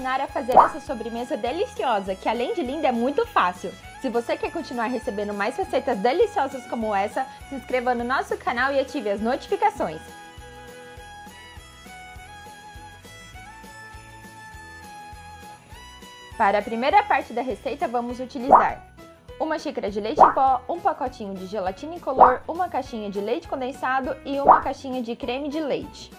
ensinar a fazer essa sobremesa deliciosa, que além de linda é muito fácil. Se você quer continuar recebendo mais receitas deliciosas como essa, se inscreva no nosso canal e ative as notificações. Para a primeira parte da receita, vamos utilizar uma xícara de leite em pó, um pacotinho de gelatina incolor, uma caixinha de leite condensado e uma caixinha de creme de leite.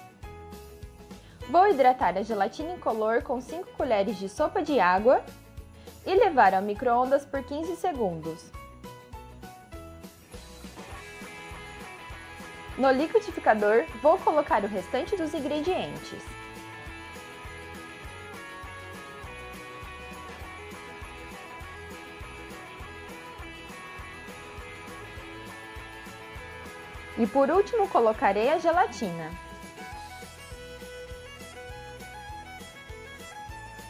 Vou hidratar a gelatina incolor com 5 colheres de sopa de água e levar ao micro-ondas por 15 segundos. No liquidificador, vou colocar o restante dos ingredientes. E por último, colocarei a gelatina.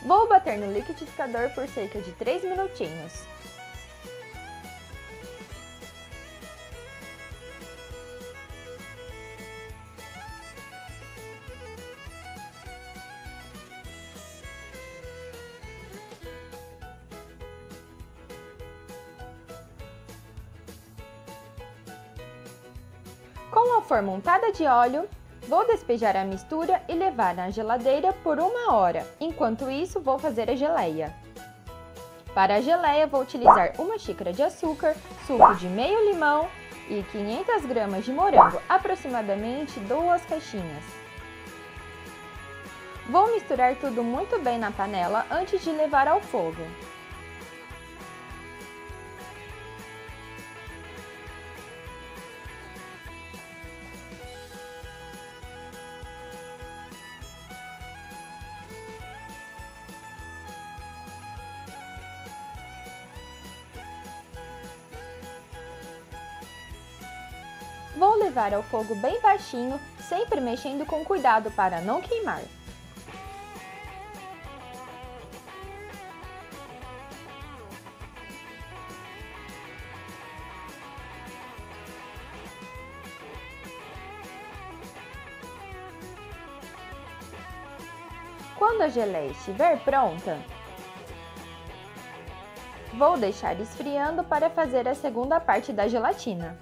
Vou bater no liquidificador por cerca de 3 minutinhos. Com a forma untada de óleo, vou despejar a mistura e levar na geladeira por uma hora. Enquanto isso, vou fazer a geleia. Para a geleia, vou utilizar uma xícara de açúcar, suco de meio limão e 500 gramas de morango, aproximadamente duas caixinhas. Vou misturar tudo muito bem na panela antes de levar ao fogo. Vou levar ao fogo bem baixinho, sempre mexendo com cuidado para não queimar. Quando a geleia estiver pronta, vou deixar esfriando para fazer a segunda parte da gelatina.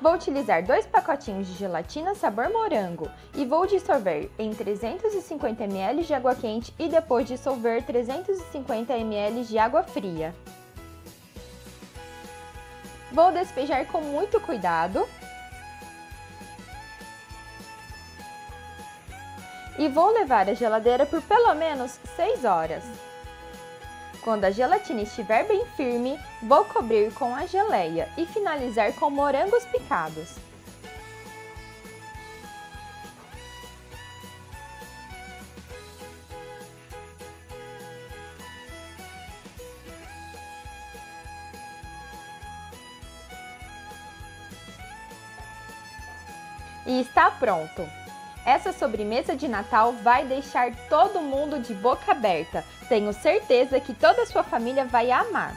Vou utilizar dois pacotinhos de gelatina sabor morango e vou dissolver em 350 ml de água quente e depois dissolver 350 ml de água fria. Vou despejar com muito cuidado e vou levar à geladeira por pelo menos 6 horas. Quando a gelatina estiver bem firme, vou cobrir com a geleia e finalizar com morangos picados. E está pronto! Essa sobremesa de Natal vai deixar todo mundo de boca aberta. Tenho certeza que toda a sua família vai amar.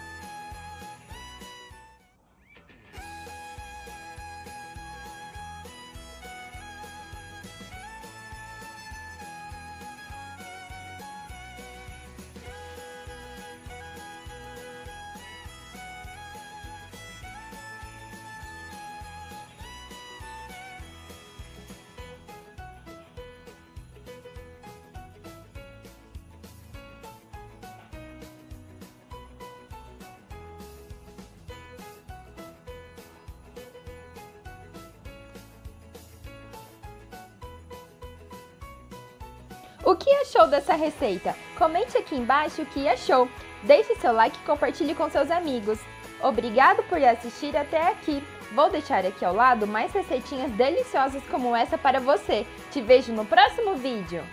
O que achou dessa receita? Comente aqui embaixo o que achou. Deixe seu like e compartilhe com seus amigos. Obrigado por assistir até aqui. Vou deixar aqui ao lado mais receitinhas deliciosas como essa para você. Te vejo no próximo vídeo.